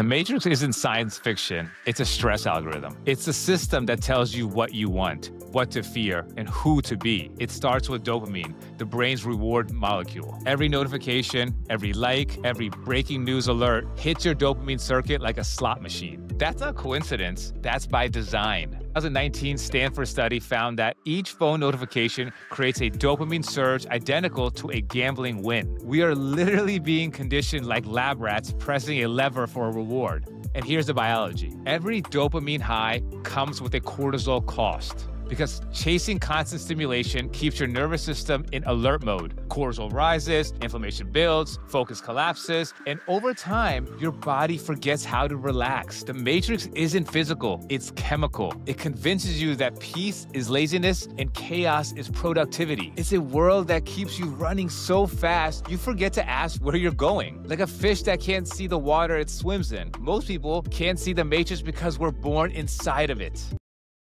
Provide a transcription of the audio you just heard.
The Matrix isn't science fiction, it's a stress algorithm. It's a system that tells you what you want, what to fear, and who to be. It starts with dopamine, the brain's reward molecule. Every notification, every like, every breaking news alert hits your dopamine circuit like a slot machine. That's not coincidence, that's by design. 2019 Stanford study found that each phone notification creates a dopamine surge identical to a gambling win. We are literally being conditioned like lab rats pressing a lever for a reward. And here's the biology every dopamine high comes with a cortisol cost because chasing constant stimulation keeps your nervous system in alert mode. Cortisol rises, inflammation builds, focus collapses, and over time, your body forgets how to relax. The matrix isn't physical, it's chemical. It convinces you that peace is laziness and chaos is productivity. It's a world that keeps you running so fast, you forget to ask where you're going. Like a fish that can't see the water it swims in. Most people can't see the matrix because we're born inside of it.